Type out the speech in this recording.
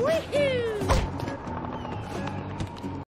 Woohoo!